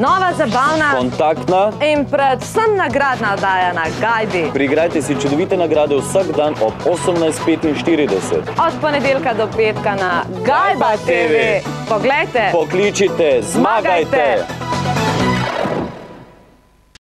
Nova zabavna kontaktna. in predvsem nagradna oddaja na Gajbi. Prigrajte si čudovite nagrade vsak dan ob 18.45. Od ponedeljka do petka na Gajba TV. Poglejte, Pokličite, zmagajte! Zmagajte!